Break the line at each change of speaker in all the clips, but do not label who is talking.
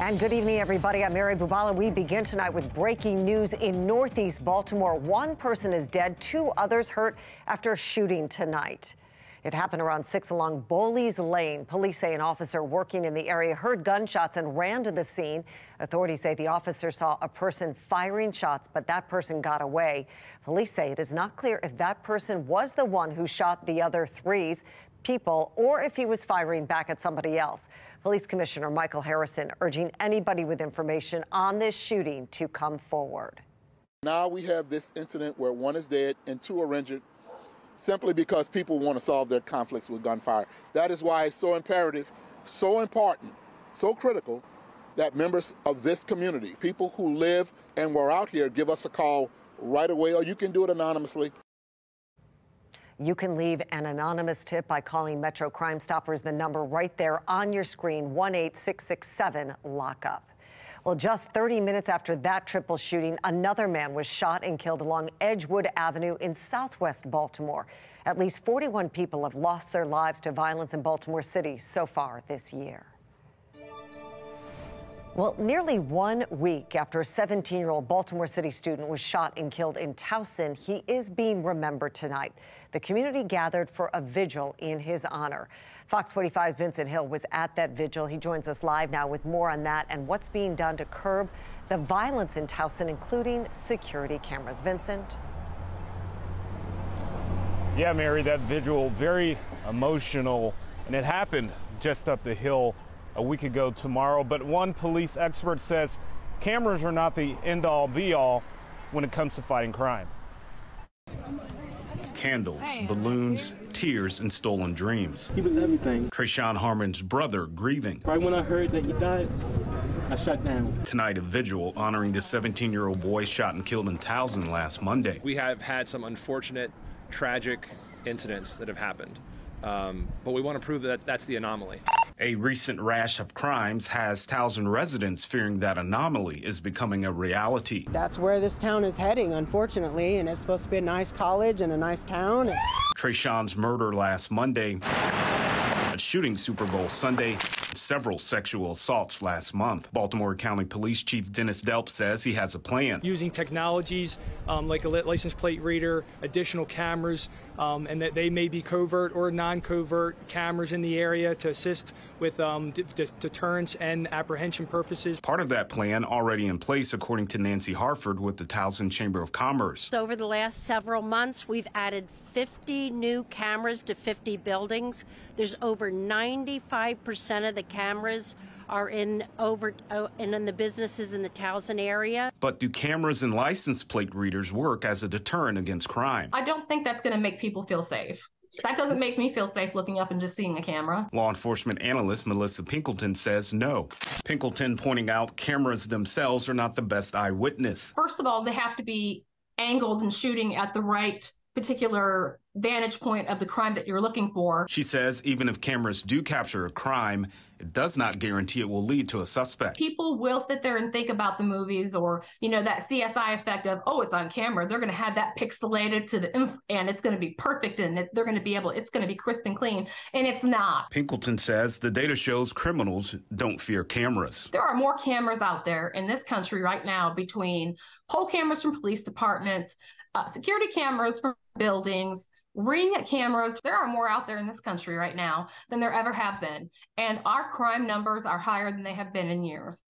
And good evening, everybody. I'm Mary Bubala. We begin tonight with breaking news in Northeast Baltimore. One person is dead, two others hurt after a shooting tonight. It happened around 6 along Bowleys Lane. Police say an officer working in the area heard gunshots and ran to the scene. Authorities say the officer saw a person firing shots, but that person got away. Police say it is not clear if that person was the one who shot the other threes people or if he was firing back at somebody else. Police Commissioner Michael Harrison urging anybody with information on this shooting to come forward.
Now we have this incident where one is dead and two are injured simply because people want to solve their conflicts with gunfire. That is why it's so imperative, so important, so critical that members of this community, people who live and were out here, give us a call right away, or you can do it anonymously
you can leave an anonymous tip by calling Metro Crime Stoppers, the number right there on your screen, 18667 lockup. Well, just 30 minutes after that triple shooting, another man was shot and killed along Edgewood Avenue in southwest Baltimore. At least 41 people have lost their lives to violence in Baltimore City so far this year. Well, nearly one week after a 17 year old Baltimore City student was shot and killed in Towson, he is being remembered tonight. The community gathered for a vigil in his honor. Fox 45's Vincent Hill was at that vigil. He joins us live now with more on that and what's being done to curb the violence in Towson, including security cameras. Vincent?
Yeah, Mary, that vigil, very emotional, and it happened just up the hill a week ago tomorrow. But one police expert says cameras are not the end all be all when it comes to fighting crime.
Candles, balloons, tears, and stolen dreams.
He was everything.
Tre'Shaun Harmon's brother grieving.
Right when I heard that he died, I shut down.
Tonight, a vigil honoring the 17 year old boy shot and killed in Towson last Monday.
We have had some unfortunate, tragic incidents that have happened. Um, but we want to prove that that's the anomaly.
A recent rash of crimes has Towson residents fearing that anomaly is becoming a reality.
That's where this town is heading, unfortunately, and it's supposed to be a nice college and a nice town.
Tre'Shaun's murder last Monday, a shooting Super Bowl Sunday, several sexual assaults last month. Baltimore County Police Chief Dennis Delp says he has a plan.
Using technologies um, like a license plate reader, additional cameras, um, and that they may be covert or non-covert cameras in the area to assist with um, deterrence and apprehension purposes.
Part of that plan already in place, according to Nancy Hafford with the Towson Chamber of Commerce.
Over the last several months, we've added 50 new cameras to 50 buildings. There's over 95% of the cameras are in over uh, and in the businesses in the Towson area.
But do cameras and license plate readers work as a deterrent against crime?
I don't think that's going to make people feel safe. That doesn't make me feel safe looking up and just seeing a camera.
Law enforcement analyst Melissa Pinkleton says no. Pinkleton pointing out cameras themselves are not the best eyewitness.
First of all, they have to be angled and shooting at the right particular vantage point of the crime that you're looking for.
She says even if cameras do capture a crime, it does not guarantee it will lead to a suspect.
People will sit there and think about the movies or, you know, that CSI effect of, oh, it's on camera. They're going to have that pixelated to the, and it's going to be perfect and it, they're going to be able, it's going to be crisp and clean. And it's not.
Pinkleton says the data shows criminals don't fear cameras.
There are more cameras out there in this country right now between pole cameras from police departments, uh, security cameras from buildings, ring cameras. There are more out there in this country right now than there ever have been. And our crime numbers are higher than they have been in years.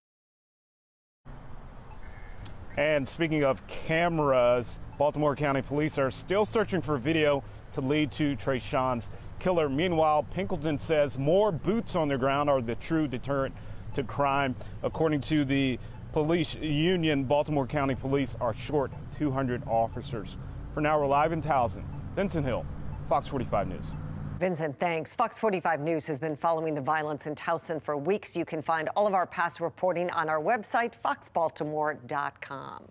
And speaking of cameras, Baltimore County Police are still searching for video to lead to Tre'Shaun's killer. Meanwhile, Pinkleton says more boots on the ground are the true deterrent to crime. According to the police union, Baltimore County Police are short 200 officers. For now, we're live in Towson. Vincent Hill, Fox 45 News.
Vincent, thanks. Fox 45 News has been following the violence in Towson for weeks. You can find all of our past reporting on our website, foxbaltimore.com.